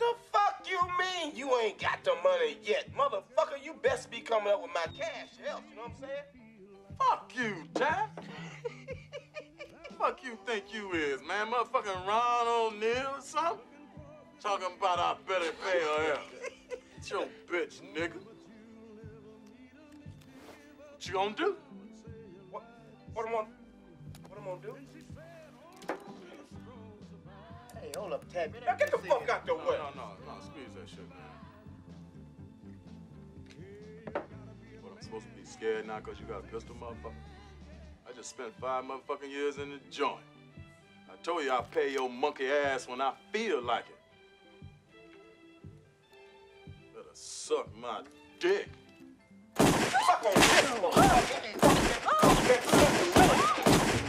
What the fuck you mean you ain't got the money yet? Motherfucker, you best be coming up with my cash help, you know what I'm saying? Fuck you, Jack. fuck you think you is, man? Motherfucking Ron O'Neal or something? Talking about I better pay her out. It's your bitch, nigga. What you gonna do? What, what am I, what am I gonna do? Hey, hold up, Tabby. Now get the fuck out the No, way. no, no, no, squeeze that shit, man. What, I'm supposed to be scared now because you got a pistol, motherfucker? I just spent five motherfucking years in the joint. I told you I'll pay your monkey ass when I feel like it. Better suck my dick. Fuck on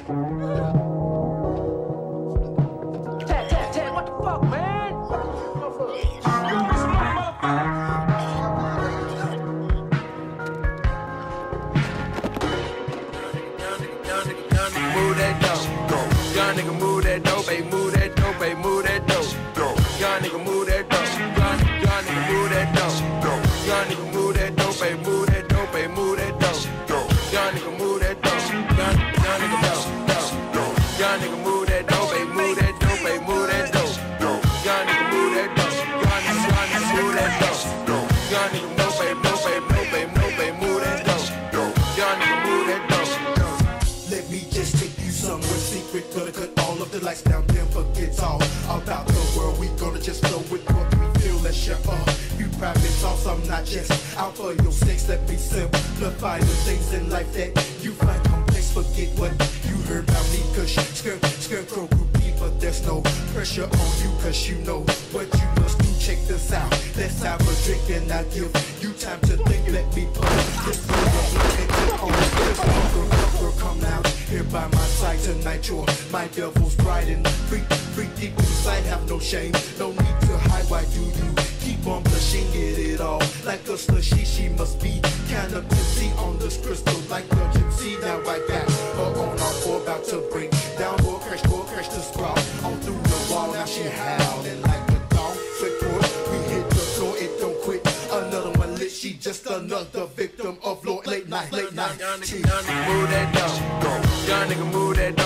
Ted, thoughts, I'm not just out for your sex. Let me simplify the things in life that you find complex. Forget what you heard about me, cause skirt, skirt, crow, groupie, but there's no pressure on you, cause you know what you must do. Check this out. Let's have a drink and I give you time to think. Let me put this on this hunger, come out here by my side tonight. You're my devil's bride and freak, freak deep inside. Have no shame, no need to hide. Why do you keep on blushing? Get it all like a slushy. She must be kinda tipsy on this crystal, like a gypsy. Now I got her on our floor, about to bring down more crash, more crash to sprawl on through the wall. Now she howling like a dog. For we hit the floor, it don't quit. Another one lit, she just another victim of Lord late night, late night. Young nigga, move that dope. Young nigga move that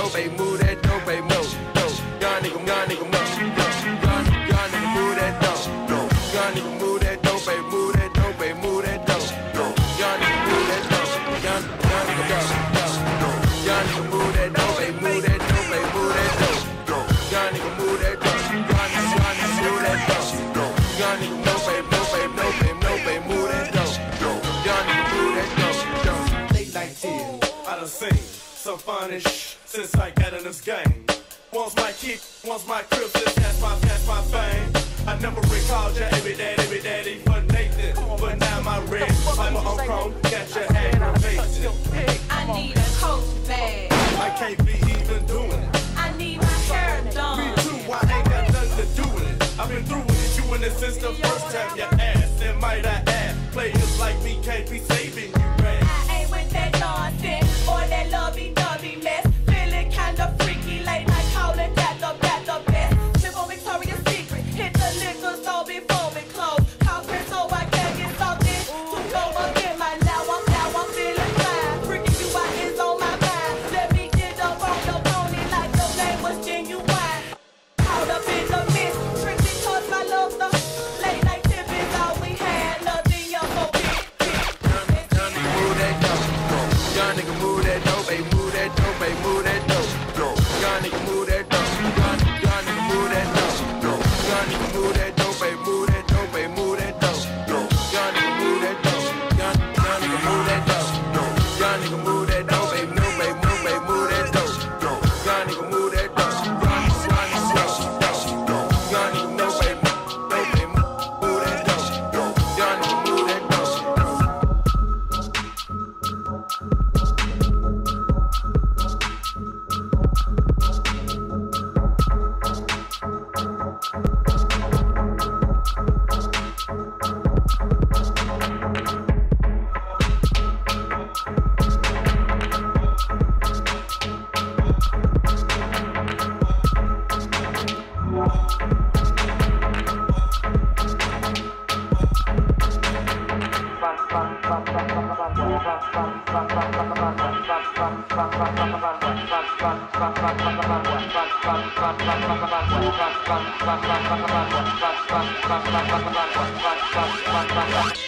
the first time you asked. And might I add, players like me can't be saving pelan pelan pelan pelan pelan pelan pelan pelan pelan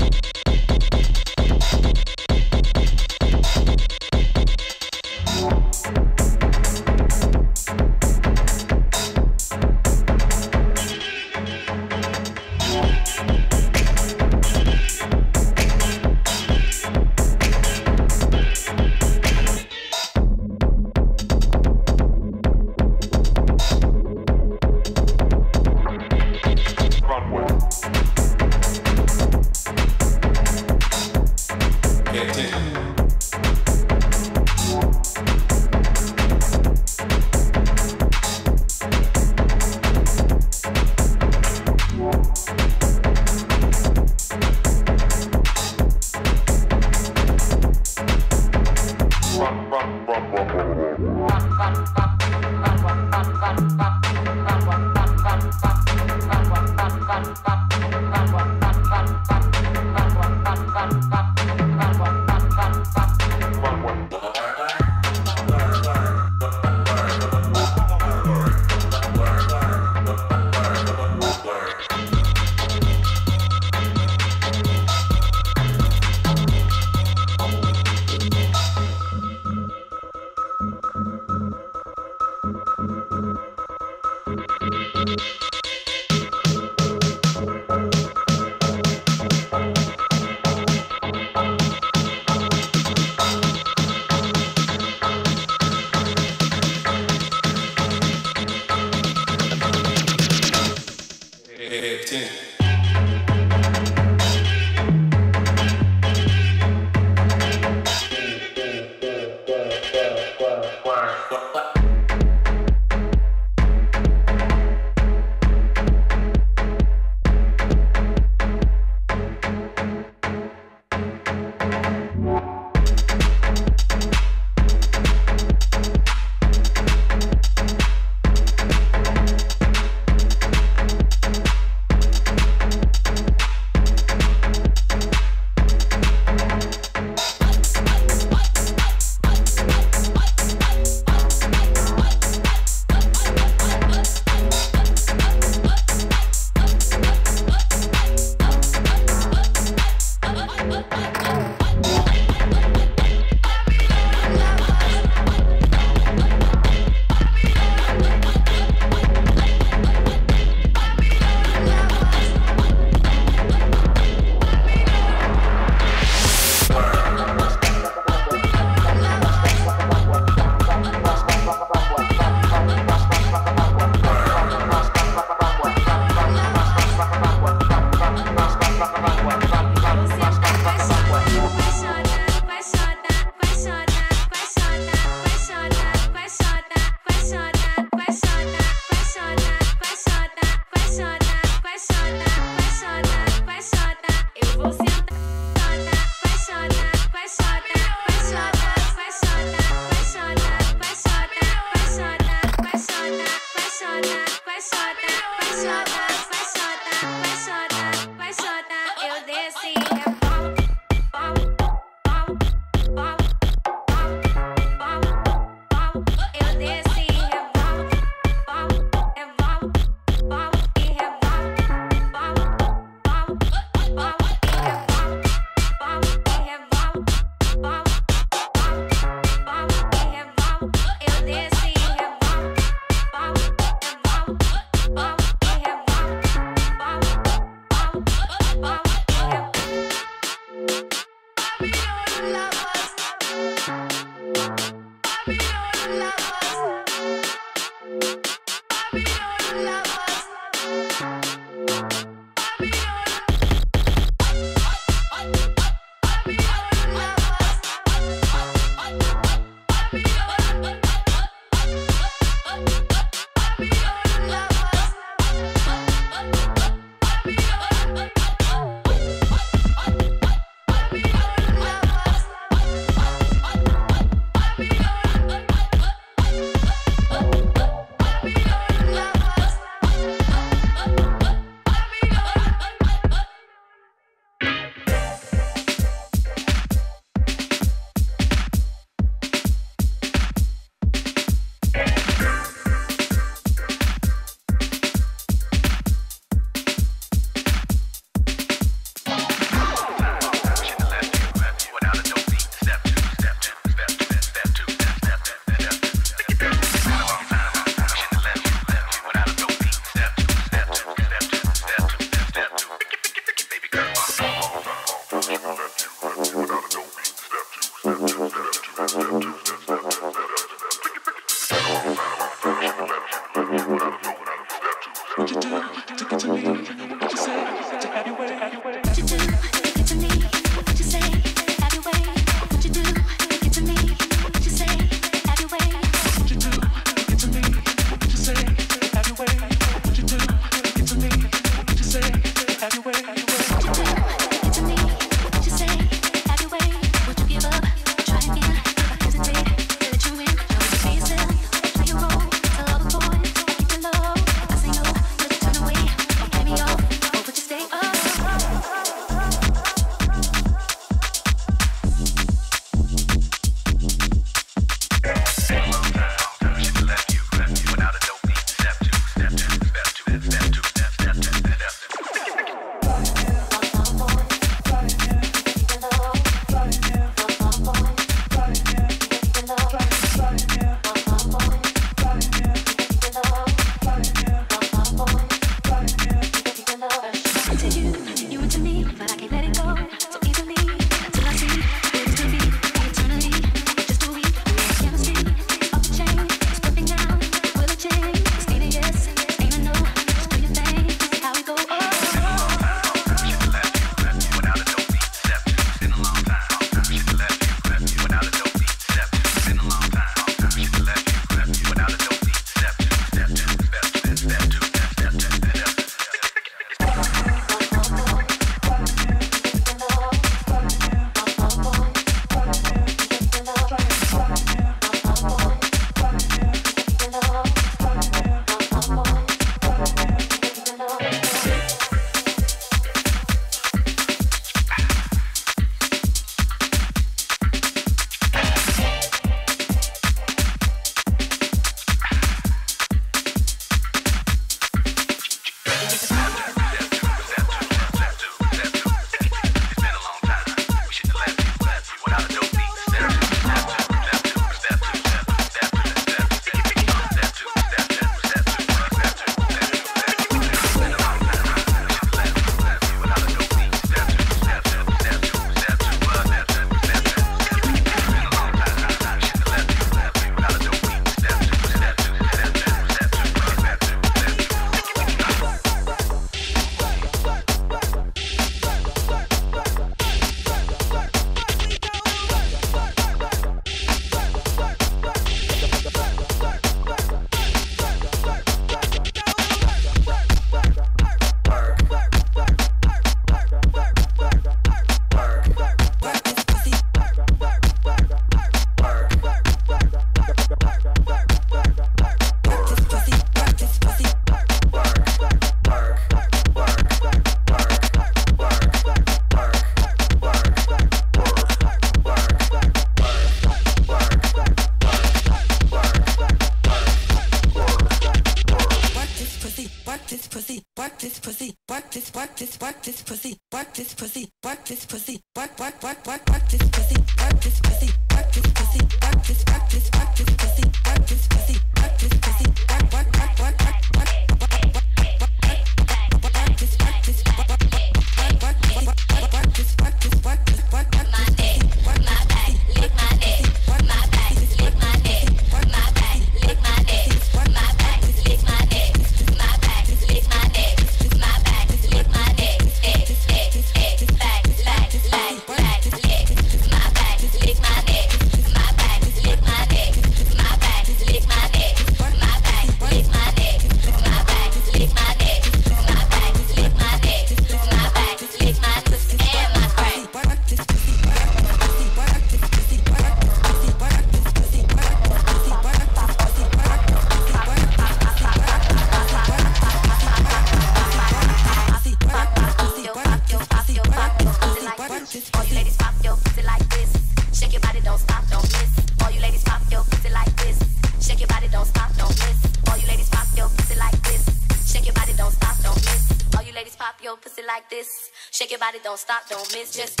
miss. Just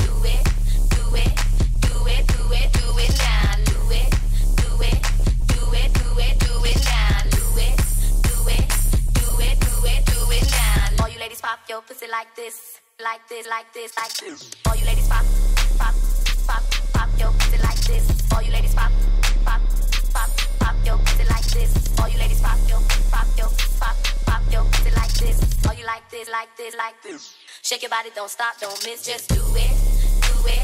don't stop, don't miss, just do it, do it,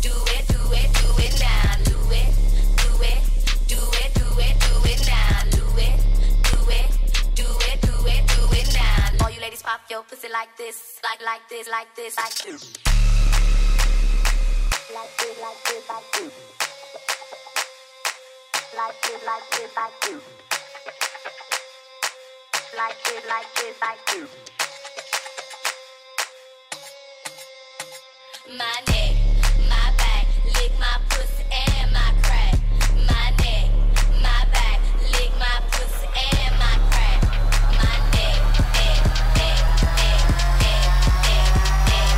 do it, do it, do it now. Do it, do it, do it, do it, do it now. Do it, do it, do it, do it, do it now. All you ladies pop your pussy like this, like like this, like this, like this. Like this, like this, like this. Like this, like this, like this. Like this, like this, like this. My neck, my back, lick my pussy and my crack. My neck, my back, lick my pussy and my crack. My neck, neck, neck, neck, neck, neck, neck.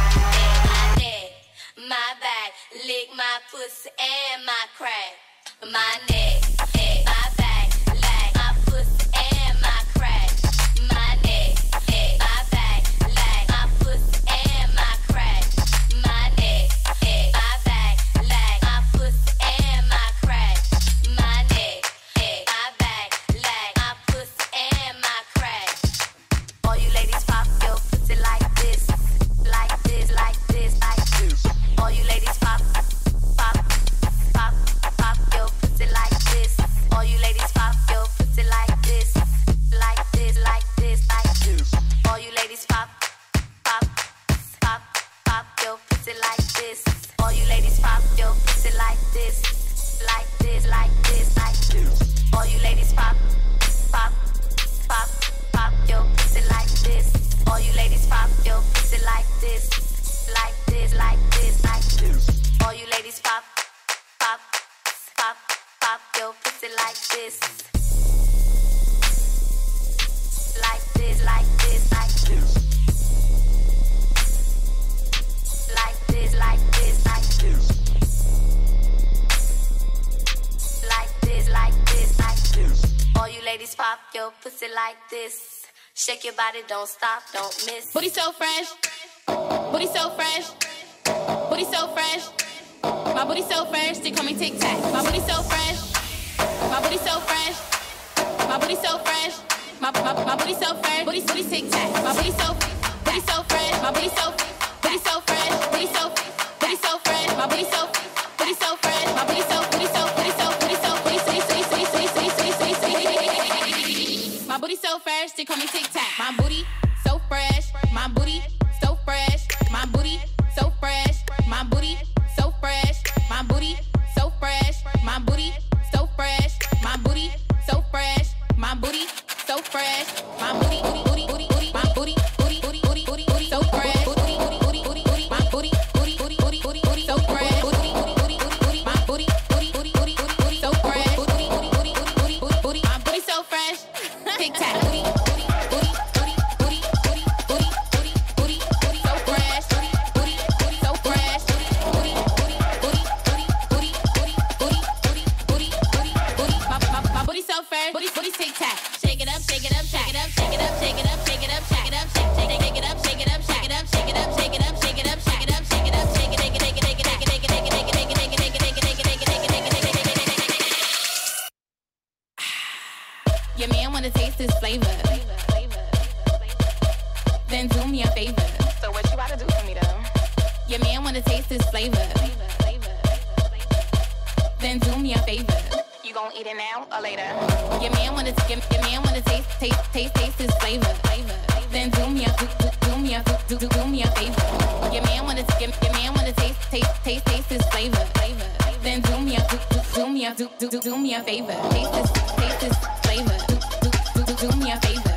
My neck, my back, lick my pussy and my crack. My neck, neck, like this. Shake your body, don't stop, don't miss. Booty so fresh. Booty so fresh. Booty so fresh. My booty so fresh, they call me Tic Tac. My booty so fresh. My booty so fresh. My booty so fresh. My, my, my booty so fresh. Booty, booty Tic Tac. My booty so, booty so fresh. My booty so, booty so fresh. Booty so, booty so fresh. My booty so, booty so fresh. My booty so, booty so, they call me Tic Tac. My booty so fresh. My booty so fresh. My booty so fresh. My booty so fresh. My booty so fresh. My booty so fresh. My booty so fresh. My booty so fresh. My booty. taste this flavor. Then do me a do do do me a do do do do me a favor. Taste this taste this flavor. Do do do do me a favor.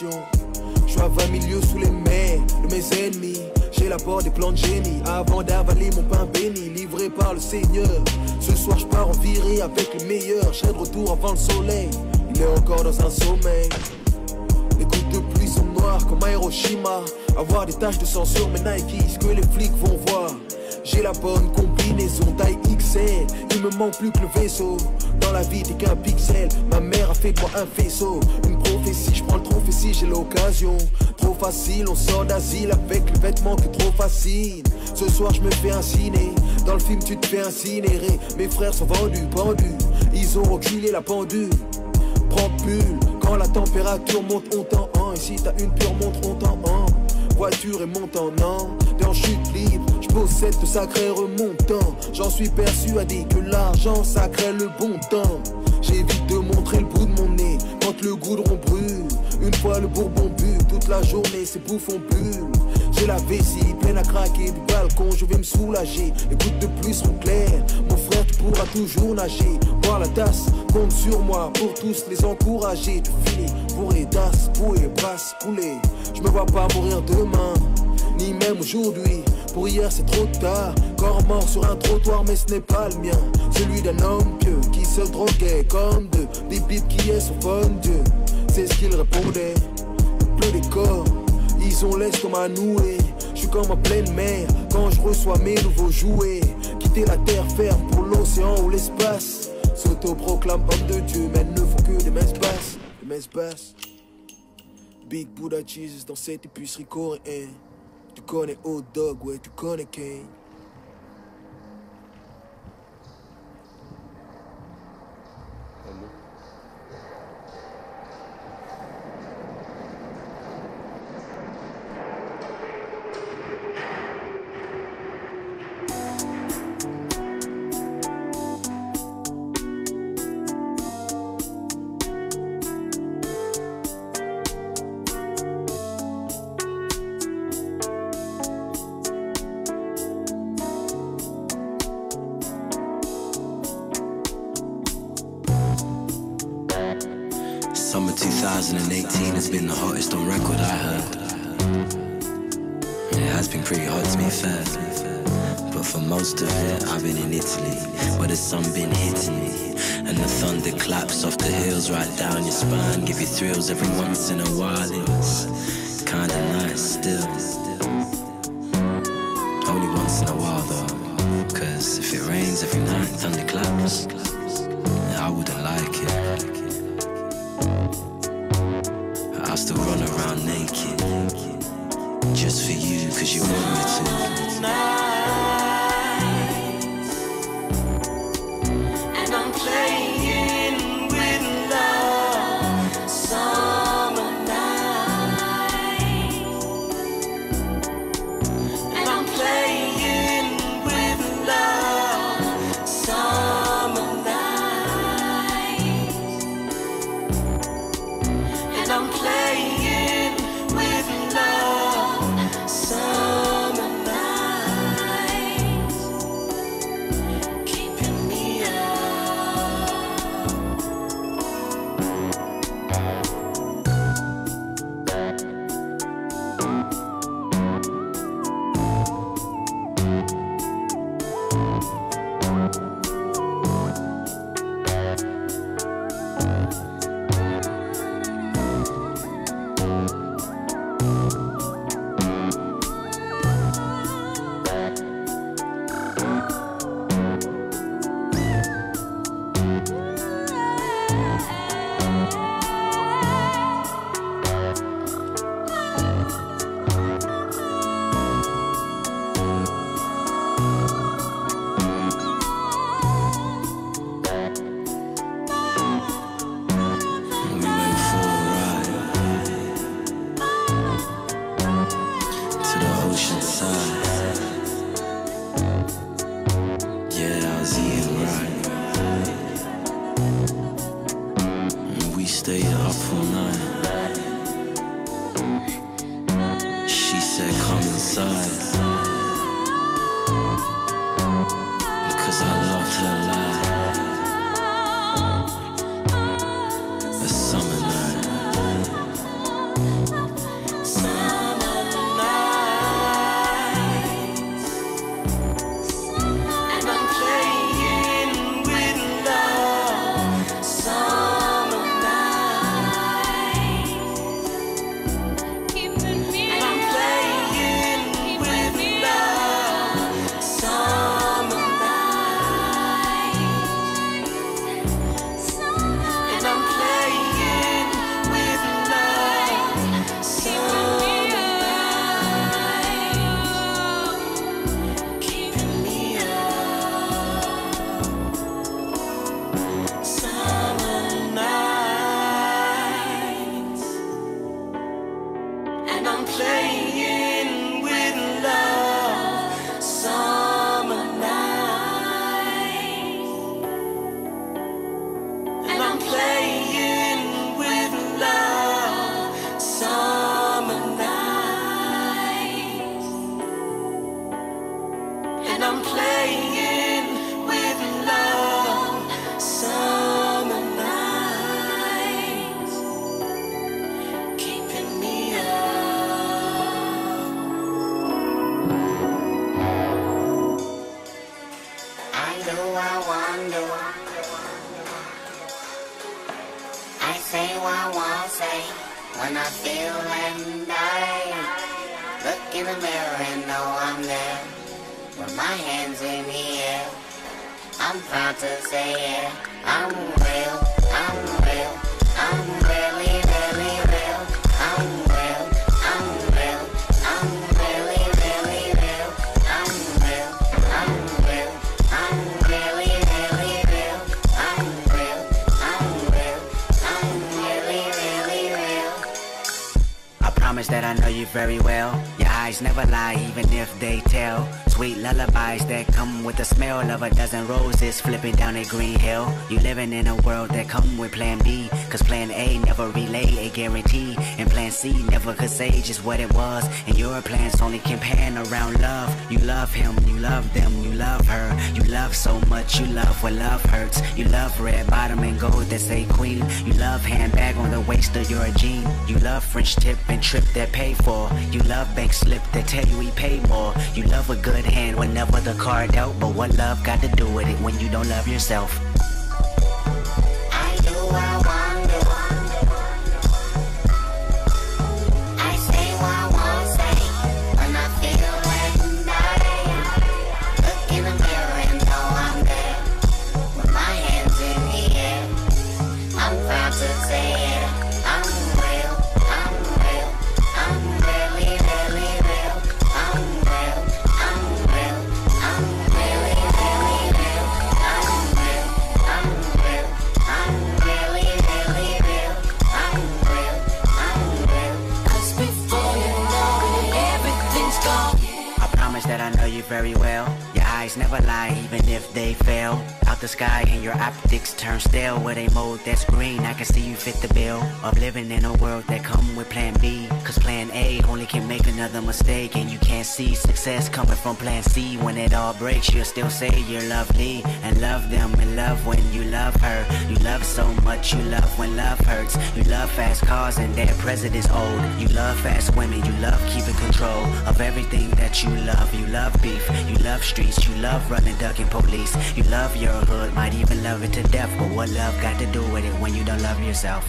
Je suis à 20 milieux sous les mers de mes ennemis. J'élabore des plans de génie avant d'avaler mon pain béni, livré par le Seigneur. Ce soir, je pars en virée avec les meilleurs. Je de retour avant le soleil. Il est encore dans un sommeil. Les gouttes de pluie sont noires comme à Hiroshima. Avoir des taches de sang sur mes Nike, ce que les flics vont voir. J'ai la bonne combinaison taille XL. Il me manque plus que le vaisseau. Dans la vie, t'es qu'un pixel. Ma mère a fait de moi un faisceau. Une prophétie, je prends le si j'ai l'occasion. Trop facile, on sort d'asile avec les vêtements que trop fascinent. Ce soir, je me fais inciner. Dans le film, tu te fais incinérer. Mes frères sont vendus, pendus. Ils ont reculé la pendule. Prends pull, quand la température monte, on t'en un. Si t'as une pure montre, on t'en un. Voiture et montant, non, t'es en chute libre. Je possède de sacrés remontants. J'en suis persuadé que l'argent sacré le bon temps. J'évite de montrer le bout de mon quand le goudron brûle. Une fois le bourbon bu, toute la journée c'est bouffon bulle. J'ai la vessie pleine à craquer du balcon, je vais me soulager. Les gouttes de pluie seront claires. Mon frère, tu pourras toujours nager. Boire la tasse, compte sur moi pour tous les encourager. Du filet, bourré d'as, bouée, basse, poulet. Je me vois pas mourir demain, ni même aujourd'hui. Pour hier, c'est trop tard. Corps mort sur un trottoir, mais ce n'est pas le mien. Celui d'un homme pieux qui se droguait comme deux. Des bites qui est son bon Dieu. C'est ce qu'il répondait. Plein des corps, ils ont l'estomac noué. Je suis comme en pleine mer quand je reçois mes nouveaux jouets. Quitter la terre ferme pour l'océan ou l'espace. S'auto-proclame homme de Dieu, mais ne font que des messes basses. Des basses. Big Buddha Jesus dans cette épicerie coréenne. Tu connais old Dog, ouais, tu connais Kane. when I feel and I look in the mirror and know I'm there. With my hands in the air, I'm proud to say it. I'm ready. I know you very well. Your eyes never lie, even if they tell. Sweet lullabies that come with the smell of a dozen roses flipping down a green hill. You living in a world that come with plan B. Cause plan A never relay a guarantee. And plan C never could say just what it was. And your plans only can pan around love. You love him, you love them, you love her. You love so much, you love what love hurts. You love red bottom and gold that say queen. You love handbag on the waist of your jean. You love French tip and trip that pay for. You love bank slip that tell you we pay more. You love a good hand whenever the card out. But what love got to do with it when you don't love yourself? Very well. Your eyes never lie, even if they fail. The sky and your optics turn stale with a mode that's green. I can see you fit the bill of living in a world that come with plan B. Cause plan A only can make another mistake. And you can't see success coming from plan C. When it all breaks, you'll still say you're lovely and love them and love when you love her. You love so much, you love when love hurts. You love fast cars and their president's old. You love fast women, you love keeping control of everything that you love. You love beef, you love streets, you love running, ducking police. You love your hood, might even love it to death. But what love got to do with it when you don't love yourself?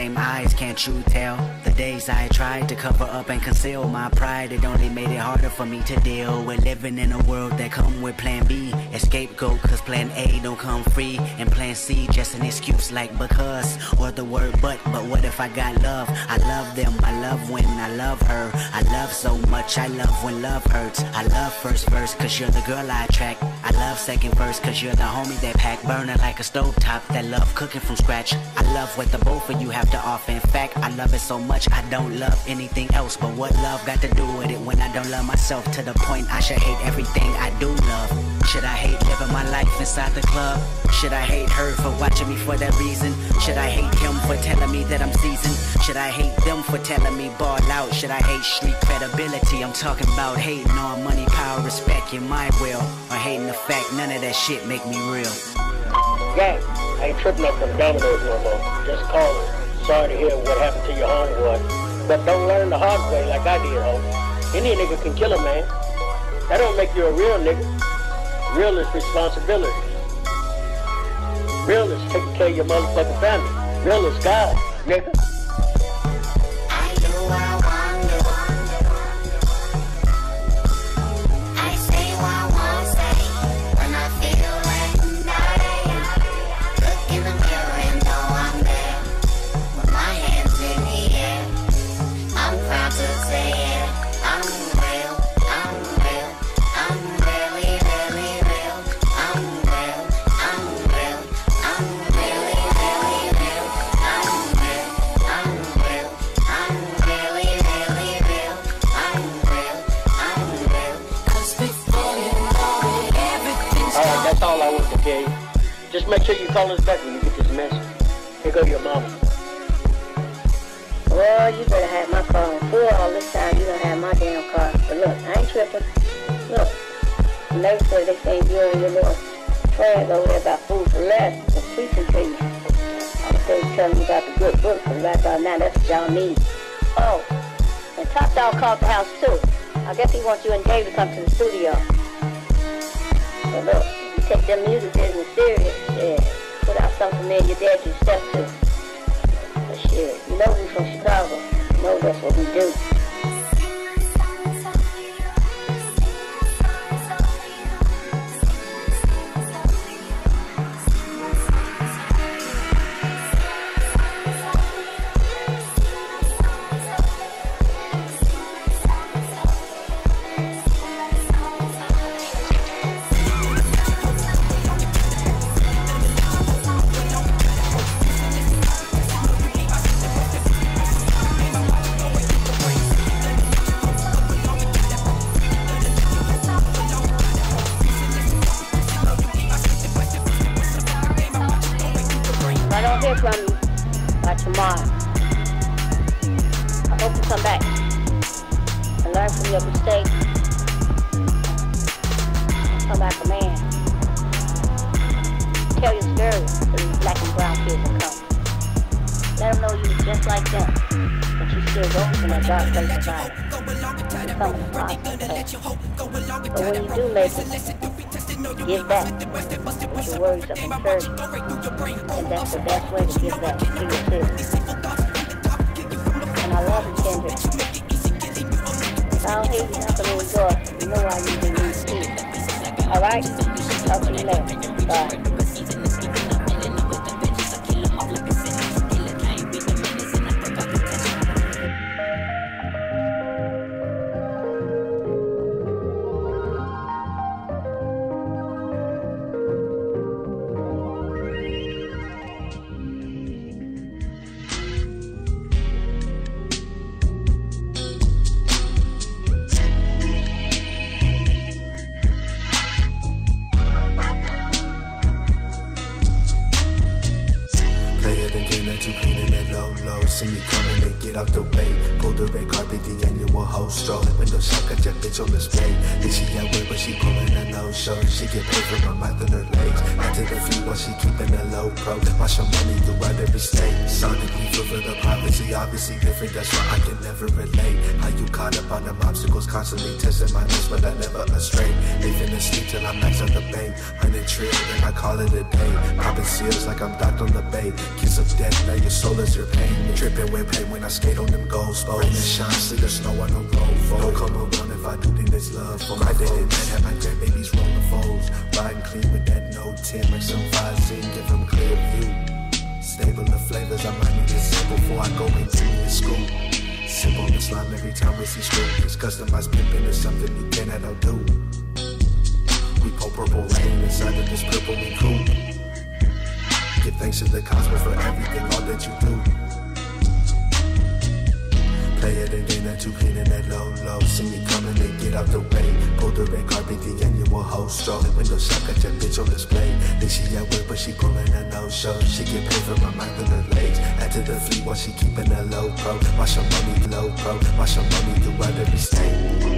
Same eyes, can't you tell? The days I tried to cover up and conceal my pride, it only made it harder for me to deal with living in a world that come with plan B. Escape scapegoat, cause plan A don't come free, and plan C just an excuse like because, or the word but, but what if I got love? I love them, I love when I love her. I love so much, I love when love hurts. I love first verse, cause you're the girl I attract. I love second verse, cause you're the homie that pack, burning like a stove top that love cooking from scratch. I love what the both of you have to offer. In fact, I love it so much I don't love anything else. But what love got to do with it when I don't love myself to the point I should hate everything I do love? Should I hate living my life inside the club? Should I hate her for watching me for that reason? Should I hate him for telling me that I'm seasoned? Should I hate them for telling me ball out? Should I hate street credibility? I'm talking about hating on money, power, respect, and my will. Or hating the fact none of that shit make me real. Gang, I ain't tripping up them dominoes no more. Just calling. Sorry to hear what happened to your homeboy. But don't learn the hard way like I did, ho. Any nigga can kill a man. That don't make you a real nigga. Real is responsibility. Real is taking care of your motherfucking family. Real is God, nigga. Call us back when you get this message. Here go your mama. Well, you better have my car on full all this time. You don't have my damn car. But look, I ain't tripping. Look, the neighbor said they think you and your little friends over there about food for less for preaching to you. I'm they telling you about the good book, but right about now, that's what y'all need. Oh, and Top Dawg called the house too. I guess he wants you and Dave to come to the studio. But look, you take them music business serious, yeah. Put out something me and your dad can step to. But shit, you know we from Chicago. You know that's what we do. Obviously different. That's why I can never relate. How you caught up on them obstacles, constantly testing my nose, but I never astray. Leaving the sleep till I max out the bank. Hundred trill, then I call it a day. Popping seals like I'm docked on the bay. Kiss of death, now your soul is your pain. Tripping with pain when I skate on them goals. Rain and shine, see the snow on the road. Don't come around if I do think there's love for my and night. Have my grandbabies rolling foes. Riding clean with that no 10, like some 5 Z, give them clear view. Stable the flavors, I might need to sip before I go into the school. Sip on the slime every time we see screw. It's customized pimping is something you cannot outdo. We pour purple rain inside of this purple we cool. Give thanks to the cosmos for everything, all that you do. Play it again and two cleaning that low, low. See me coming and get out the way. Pull the red carpet, the annual. Straw the window shop, got your bitch on display. Then she at work, but she pulling a no show. She get paid for my mouth and her legs. Add to the fleet while she keeping a low pro. Watch her money low pro. Watch her money throughout every state.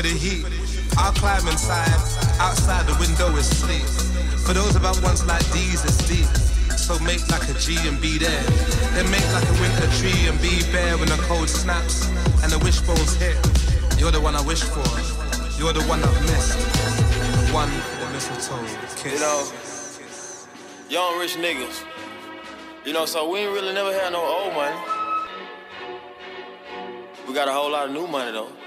For the heat, I'll climb inside. Outside the window is sleep. For those about ones like these, it's deep. So make like a G and be there. Then make like a winter tree and be bare when the cold snaps and the wishbones hit. You're the one I wish for. You're the one I've missed. The one mistletoe kiss. You know, young rich niggas. You know, so we ain't really never had no old money. We got a whole lot of new money though.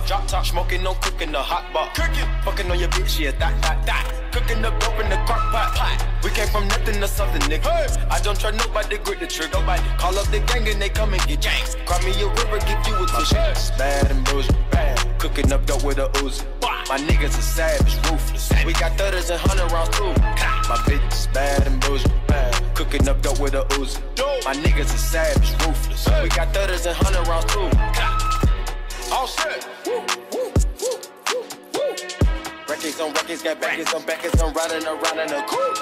Top, drop top, smoking, no cooking, the hot pot, cooking, fucking on your bitch, yeah, that, that, that, cooking up dope in the crock pot, pot. We came from nothing to something, nigga. I don't try nobody, grip the trigger. Nobody call up the gang and they come and get janks. Cry me a river, give you a tissue. Bad and boujee, bad, cooking up dope with a Uzi. My niggas are savage, ruthless. We got thudders and hundred rounds too. My bitch is bad and boujee, bad, cooking up dope with a Uzi. My niggas are savage, ruthless. We got thudders and hundred rounds too. All set. Woo, woo, woo, woo, woo. Records on records, got backers on backers, I'm riding around in a coupe.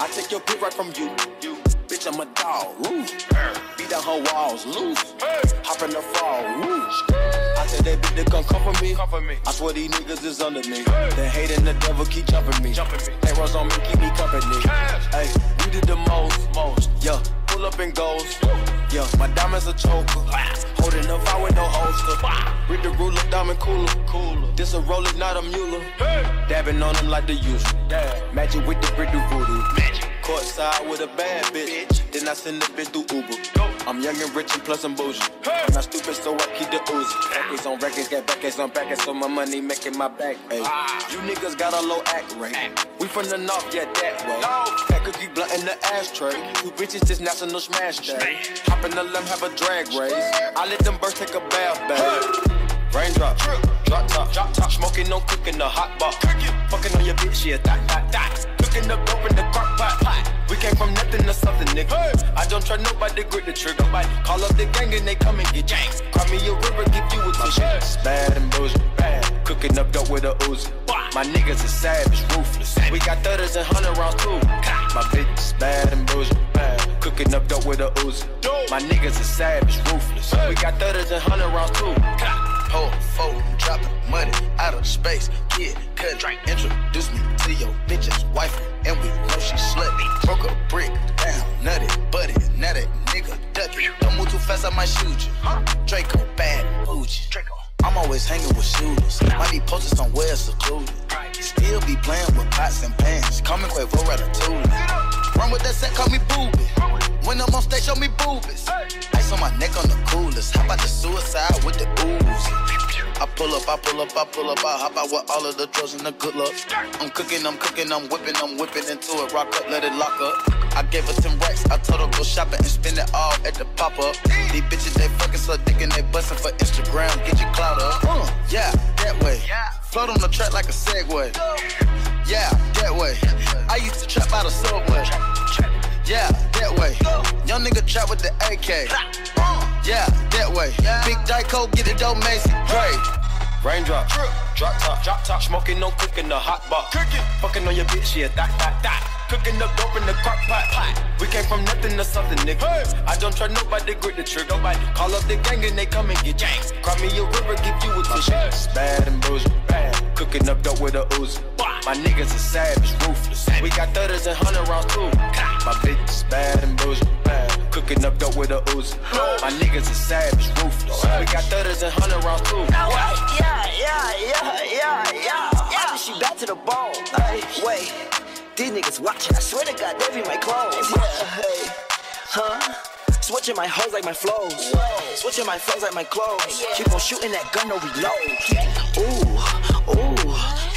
I take your pick right from you. You, bitch, I'm a dog. Woo. Beat down her walls, loose. Hop in the fall. Woo. I tell that bitch to come comfort me. I swear these niggas is under me. The hate and the devil keep jumping me. They runs on me, keep me company. Hey, we did the most, most. Yeah, pull up and goes. Yeah, my diamonds a choker. Holding up fire with no holster. Read the ruler, diamond cooler. Cooler. This a roller, not a mule. Dabbing on them like the usual. Magic with the brick do voodoo. Magic. Courtside with a bad bitch. Then I send the bitch through Uber. I'm young and rich and plus I'm bougie. I'm not stupid, so I keep the Uzi. Records on records, got backers on backers, so my money making my back. Ay. Ah. You niggas got a low act rate. We from the north, yeah, that way. That cookie blunt in the ashtray. You bitches just national smash day. Hop in the limb, have a drag race. I let them birds take a bath, babe. Raindrop, drop top, drop top, smoking, no cooking, the hot box. Fucking on your bitch, yeah, that, that, that. Cooking up dope in the crock pot. pot. We came from nothing to something, nigga. I don't try nobody, grip the trigger. Nobody call up the gang and they come and get janks. Cry me a river, give you a tissue. Bad and boujee, bad. Cooking up dope with a Uzi. My niggas is savage, ruthless. We got thudders and hundred rounds too. My bitch is bad and boujee, bad. Cooking up dope with a Uzi. My niggas is savage, ruthless. We got thudders and hundred rounds too. Hold, fold, dropping money out of space. Kid, cut, drink, introduce me to your bitch's wife, and we know she slutty. Broke a brick down, nutty, buddy, now that nigga ducky. Don't move too fast, I might shoot you. Draco bad, bougie. Draco. I'm always hanging with shooters. Might be posted somewhere secluded. Still be playing with pots and pans. Me Quavo Ratatouille. Run with that set, call me booby. When I'm on stage, show me boobies. Ice on my neck on the coolest. How about the suicide with the ooze? I pull up, I pull up, I pull up, I hop out with all of the drugs and the good luck. I'm cooking, I'm cooking, I'm whipping, I'm whipping into it. Rock up, let it lock up. I gave her 10 racks, I told her go shopping and spend it all at the pop up. These bitches, they fucking so dick and they bustin' for Instagram. Get your clout up. Uh, yeah, that way. Float on the track like a Segway. Yeah, that way. I used to trap out of subway. Yeah, that way. Young nigga trap with the AK. Yeah, that way. Big Dyco, get it dope, Macy. Dre. Raindrop, drop top, drop top, smoking, no cooking, the hot box. Cooking, fucking on your bitch, yeah, that, that, that. Cooking up dope in the crock pot. We came from nothing to something, nigga. I don't try nobody, grip the trigger. Nobody call up the gang and they come and get janks. Cry me a river, give you a tissue. Bad and boujee, bad. Cooking up dope with a Uzi. My niggas is savage, ruthless. We got thudders and hundred rounds too. My bitch is bad and boujee, bad. Cooking up dope with a Uzi. My niggas is savage, ruthless. We got thudders and hundred rounds too. Yeah, yeah, yeah, yeah, yeah. yeah. She back to the bone. Ay, wait, these niggas watching. I swear to God, they be my clones. Yeah, hey, huh? Switching my hoes like my flows. Switching my flows like my clothes. Keep on shooting that gun, no reload. Ooh, ooh.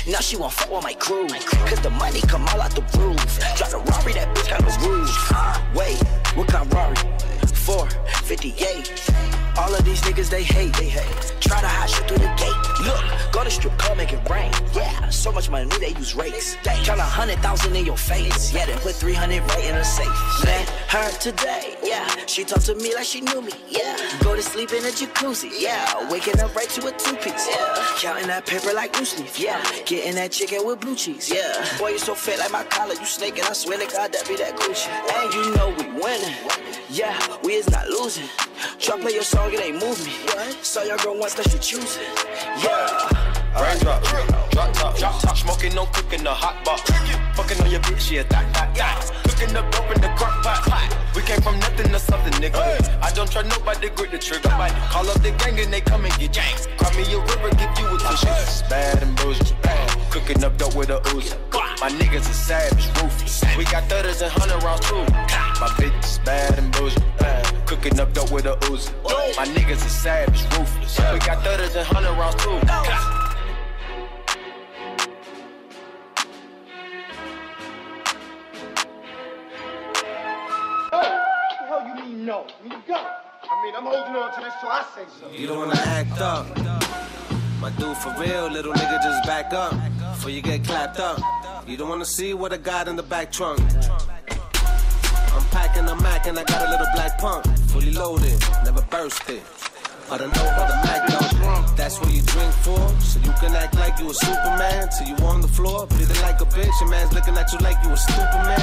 Now she won't fuck with my crew. Cause the money come all out the roof. Drive a Rari, that bitch got no roof. Wait, what kind of Rari? 458. All of these niggas they hate, they hate. Try to hide shit through the gate. Look, go to strip club, make it rain. Yeah, so much money they use rakes. They Count a hundred thousand in your face. Yeah, then put 300 right in a safe. Met her today. Yeah, she talked to me like she knew me. Yeah, go to sleep in a jacuzzi. Yeah, waking up right to a two piece. Yeah, counting that paper like loose. Yeah, getting that chicken with blue cheese. Yeah, boy you so fat like my collar, you snaking. I swear to God that be that Gucci. And you know we winning. Yeah, we is not losing. Try play your song, it ain't move me. Saw your girl once, that she choosing. Yeah. Raindrop, drop top, drop top, smoking, no cooking, the hot box. Fucking on your bitch, yeah, that, that, that. Cooking up dope in the crock pot. We came from nothing to something, nigga. I don't try nobody, grip the trigger. Call up the gang and they come and get janks. Cry me a river, give you a tissue. Bad and boujee, bad. Cooking up dope with a Uzi. My niggas is savage, ruthless. We got thudders and hundred rounds too. My bitch is bad and boujee, bad. Cooking up dope with a Uzi. My niggas is savage, ruthless. We got thudders and hundred rounds too. No? You go. I mean, I'm holding on to this till I say so. You don't wanna act up. My dude, for real, little nigga, just back up. Before you get clapped up. You don't wanna see what I got in the back trunk. I'm packing a Mac and I got a little black pump. Fully loaded, never burst it. I don't know how the Mac don't. That's what you drink for. So you can act like you a Superman till you on the floor. Breathing like a bitch. Your man's looking at you like you a stupid man.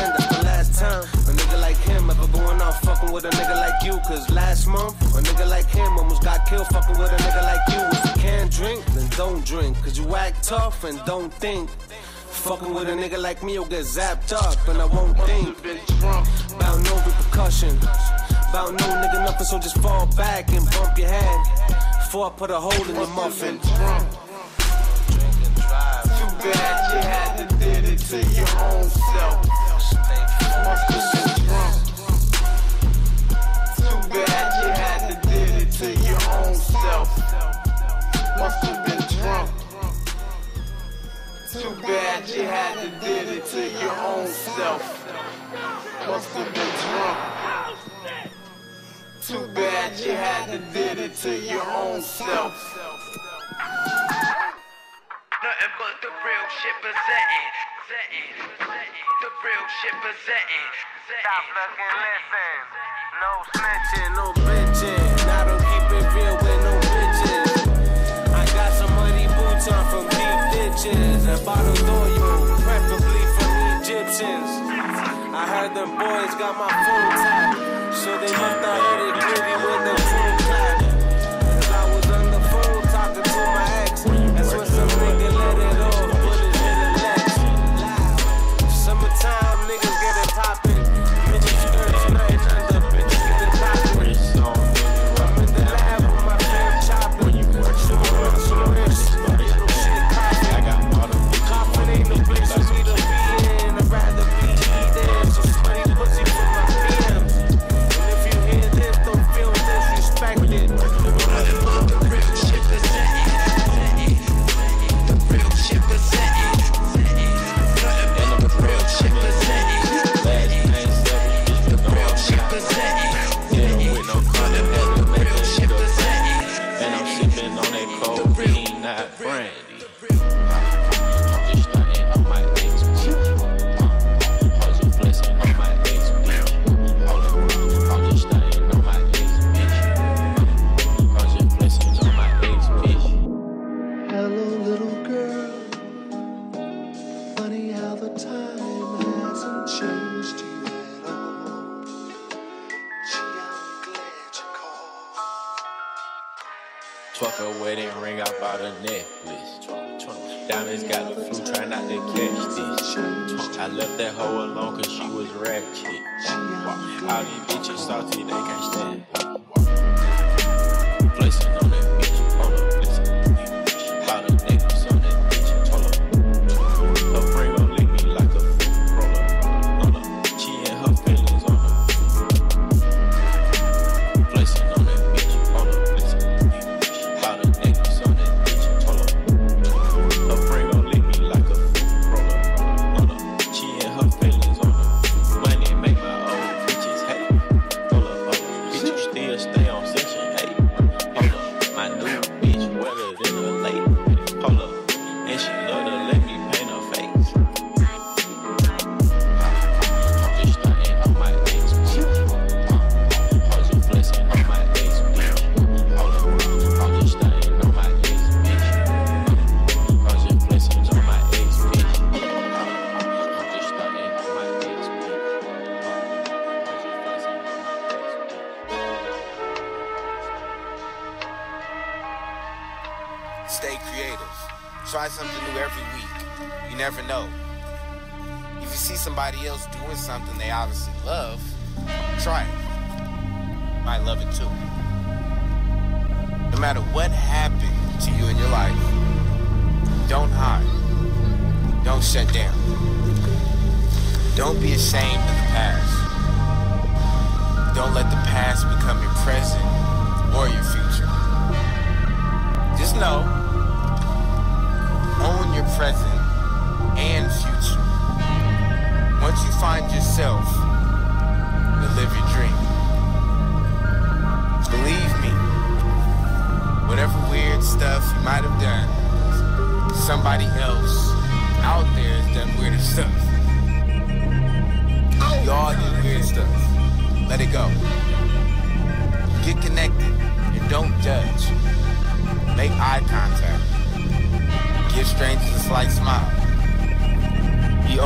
Cause last month, a nigga like him almost got killed fucking with a nigga like you. If you can't drink, then don't drink. Cause you act tough and don't think. Fucking with a nigga like me, you'll get zapped up and I won't think. About no repercussion. About no nigga nothing, so just fall back and bump your head. Before I put a hole in the muffin. Too bad you had to did it to your own self. Too bad you had to did it to your own self. Must have been drunk. Too bad you had to did it to your own self. Nothing but the real shit presenting. The real shit presenting. Stop looking, listen. No snitching, no bitching. boys got my phone tapped, so they must not changed you at all. Gee, I'm glad you called. Fuck a wedding ring, I bought a necklace. Diamonds got the flu, try not to catch this. I left that hoe alone cause she was ratchet. All these bitches salty, they can't stand me.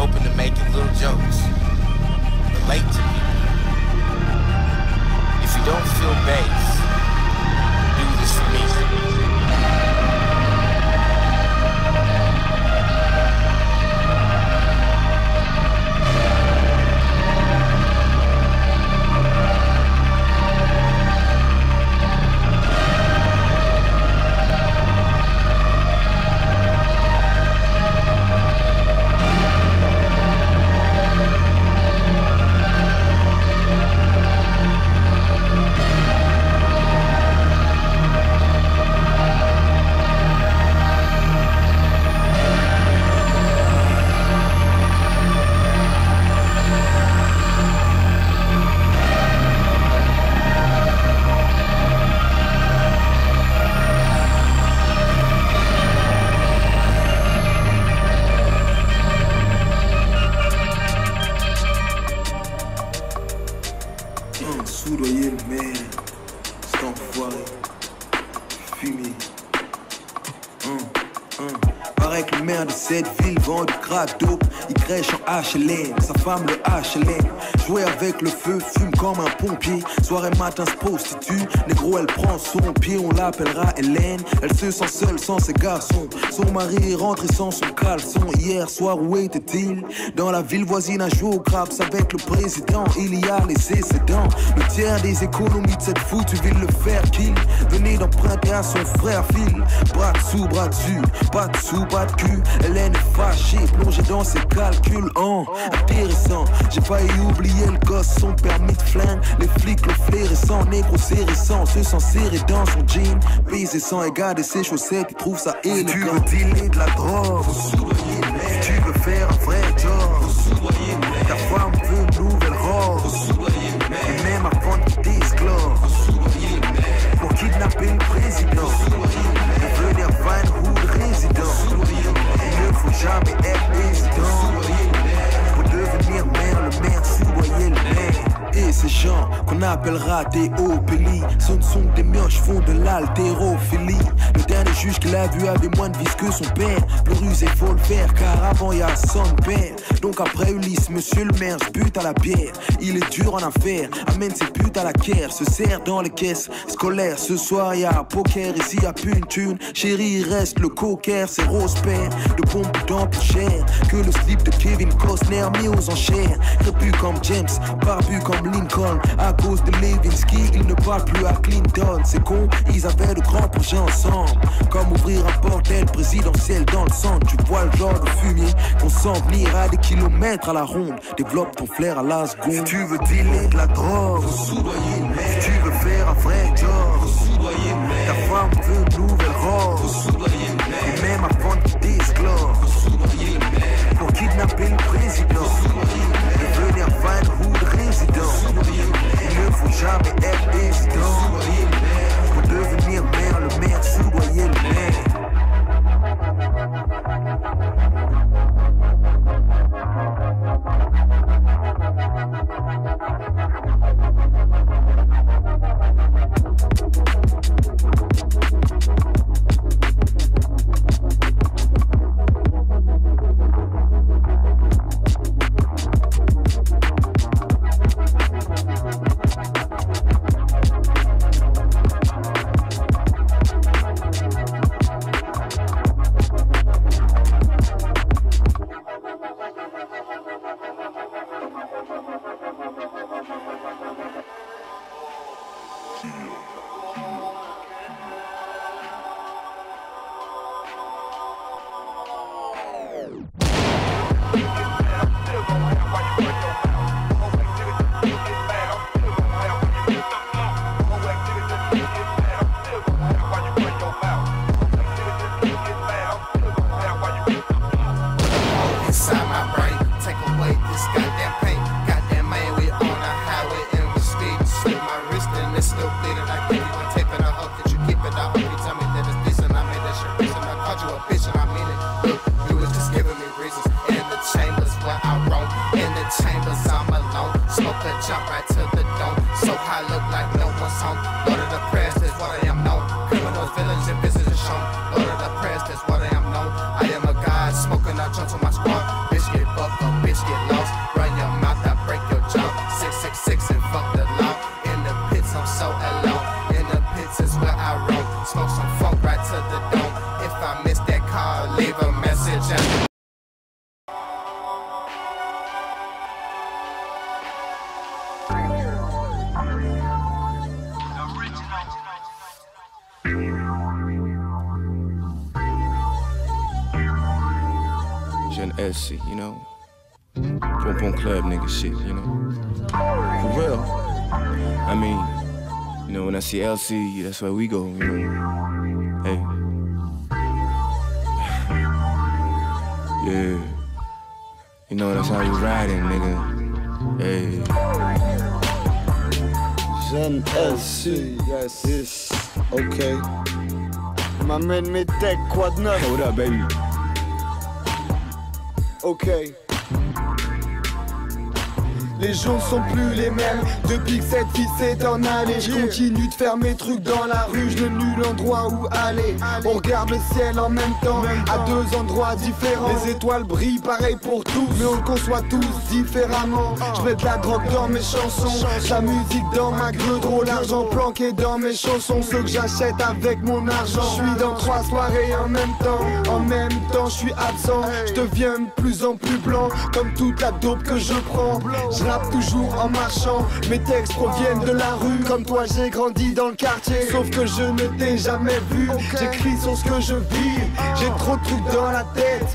open to making little jokes. Relate to people. If you don't feel base, Il crèche en HLM, sa femme le HLM. Jouer avec le feu, comme un pompier. Soirée matin se prostitue, négro elle prend son pied, on l'appellera Hélène. Elle se sent seule sans ses garçons. Son mari est rentré sans son caleçon. Hier soir, où était-il? Dans la ville voisine jouer au craps avec le président. Il y a les excédents. Le tiers des économies de cette foutue ville le faire qu'il venait d'emprunter à son frère Phil. Bras dessous, bras dessus, pas dessous, pas de cul. Hélène est fâchée, plongée dans ses calculs. Oh, intéressant, j'ai failli oublier le gosse, son permis flingue. Les flics le négro serré sans, se sent serré dans son jean. Baiser sans égarder ses chaussettes, il trouve ça élégant. tu veux dealer de la drogue, tu veux faire un vrai job. Ta femme veut une nouvelle mec. Et même avant de disclore. Pour kidnapper le président, devenir Van Hood résident. Il ne faut jamais être hésitant. Ces gens qu'on appellera des opélies, ce ne sont des mioches, font de l'haltérophilie. Le dernier juge qu'il a vu avait moins de vis que son père. Le rusé, faut le faire, car avant y a son père. Donc après Ulysse, monsieur le maire, se bute à la bière. Il est dur en affaires, amène ses putes à la caire, se sert dans les caisses scolaires. Ce soir y a poker, ici y a plus une thune. Chérie, reste le cocker, c'est rose père. De pompes plus cher que le slip de Kevin Costner mis aux enchères. Crépu comme James, barbu comme Lincoln. À cause de Levinsky, il ne parle plus à Clinton. C'est con, ils avaient de grands projets ensemble. Comme ouvrir un portail présidentiel dans le centre. Tu vois le genre de fumier qu'on sent venir à des kilomètres à la ronde. Développe ton flair à la seconde. Si tu veux dealer de la drogue, soudoyer. Si tu veux faire un vrai job, soudoyer. Ta femme veut une nouvelle robe, soudoyer. Et même avant de disclore, faut soudoyer mec. Pour kidnapper le président, soudoyer le mec. Devenir Van Hood résident, il ne faut jamais être hésitant. Soudoyer le maire. You know, when I see LC, that's where we go, you know? Hey. yeah. You know, that's how we riding, nigga. Hey. Jeune LC, yes, yes, okay. M'amène mes tech, quoi de neuf? Hey, what up, baby? Okay. Les jours sont plus les mêmes depuis que cette fille s'est en allée. Je continue de faire mes trucs dans la rue, je n'ai nul endroit où aller. On regarde le ciel en même temps, à deux endroits différents. Les étoiles brillent pareil pour tous, mais on le conçoit tous différemment. Je mets de la drogue dans mes chansons, la musique dans ma gueule, trop l'argent planqué dans mes chaussons, ceux que j'achète avec mon argent. Je suis dans trois soirées en même temps, en même temps je suis absent. Je deviens de plus en plus blanc, comme toute la dope que je prends. Rappe toujours en marchant, mes textes proviennent de la rue. Comme toi j'ai grandi dans le quartier, sauf que je ne t'ai jamais vu. J'écris sur ce que je vis, j'ai trop de trucs dans la tête.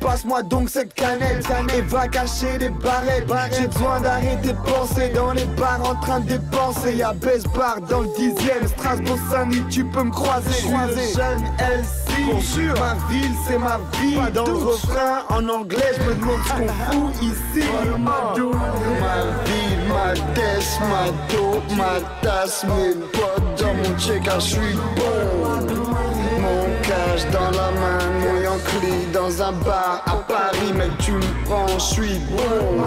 Passe-moi donc cette canette et va cacher les barrettes. J'ai besoin d'arrêter de penser dans les bars en train de dépenser. Y'a Best Bar dans le dixième, Strasbourg Saint-Denis, tu peux me croiser. Je suis le jeune LC, pour sûr. Ma ville c'est ma vie. Dans le refrain en anglais, je me demande ce qu'on fout ici. Ma ville, ma test, ma dope, ma tasse, mes potes dans mon check, je suis bon. Mon cash dans la main, mon Yankee dans un bar à Paris, mec tu me prends, je suis bon.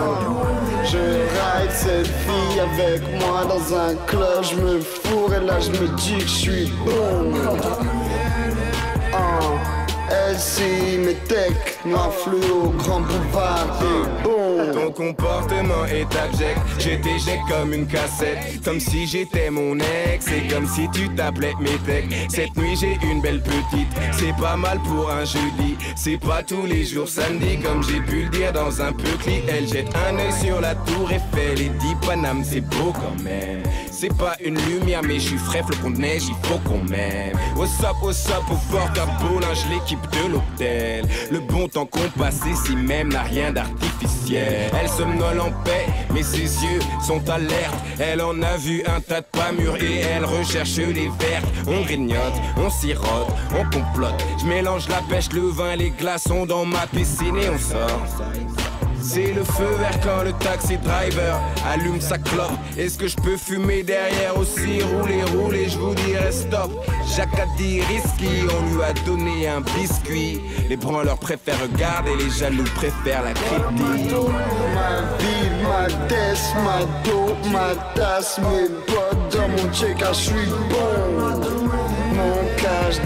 Je ride cette fille avec moi dans un club, je me fourre et là je me dis que je suis bon. Ah, LC, mes tech, noir fluo, grand boulevard, t'es bon. Ton comportement est abject, je t'éjecte comme une cassette, comme si j'étais mon ex, c'est comme si tu t'appelais Métec. Cette nuit j'ai une belle petite, c'est pas mal pour un jeudi, c'est pas tous les jours samedi, comme j'ai pu le dire dans un petit. Elle jette un œil sur la tour Eiffel et dit Paname, c'est beau quand même. C'est pas une lumière, mais je suis frais, flocon de neige, il faut qu'on m'aime. What's up, what's up, au fort l'équipe de l'hôtel. Le bon temps qu'on passe ici même n'a rien d'artificiel. Elle somnole en paix, mais ses yeux sont alertes. Elle en a vu un tas de pas mûrs et elle recherche les vertes. On grignote, on sirote, on complote. Je mélange la pêche, le vin, les glaçons dans ma piscine et on sort. C'est le feu vert quand le taxi driver allume sa clope. Est-ce que je peux fumer derrière aussi Rouler, rouler, je vous dirais stop. Jacques a dit risky, on lui a donné un biscuit. Les branleurs préfèrent regarder, les jaloux préfèrent la critique. Ma ville, ma test, ma dope, ma tasse, mes potes dans mon check, je suis bon.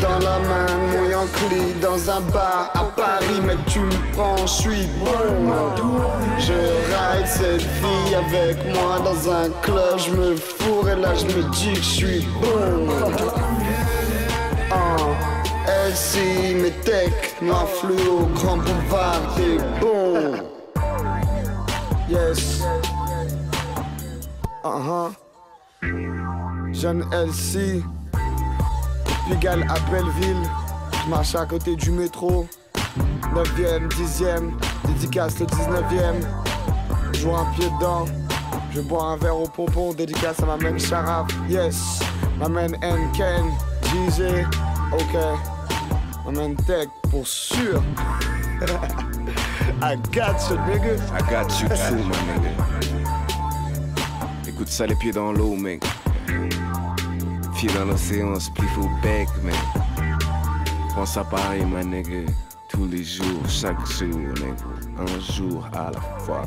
Dans la main, mon Yankee dans un bar à Paris, mec tu me prends, je suis bon. Je ride cette fille avec moi dans un club, je me fourre et là je me dis que je suis bon. Ah, LC, mes tech, noir fluo, grand boulevard, t'es bon. Yes. Uh-huh. Jeune LC. Pigalle à Belleville. Je marche à côté du métro. 9ème, 10ème. Dédicace le 19ème. Je joue un pied dedans. Je bois un verre au pompon. Dédicace à ma main Sharaf. Yes. Ma main Ken. DJ. Ok. Ma Tech pour sûr. I got you, nigga. I got you too, my nigga. Écoute ça, les pieds dans l'eau, mec. Dans l'océan, spliff au bec, mec. Pense à Paris, my nigga. Tous les jours, chaque jour, nigga. Un jour à la fois.